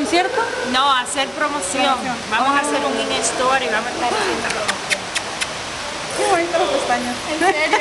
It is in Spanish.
concierto? No, hacer promoción. Vamos a ah. hacer un in-store y vamos a estar haciendo promoción. Qué bonito los pestañas. En serio.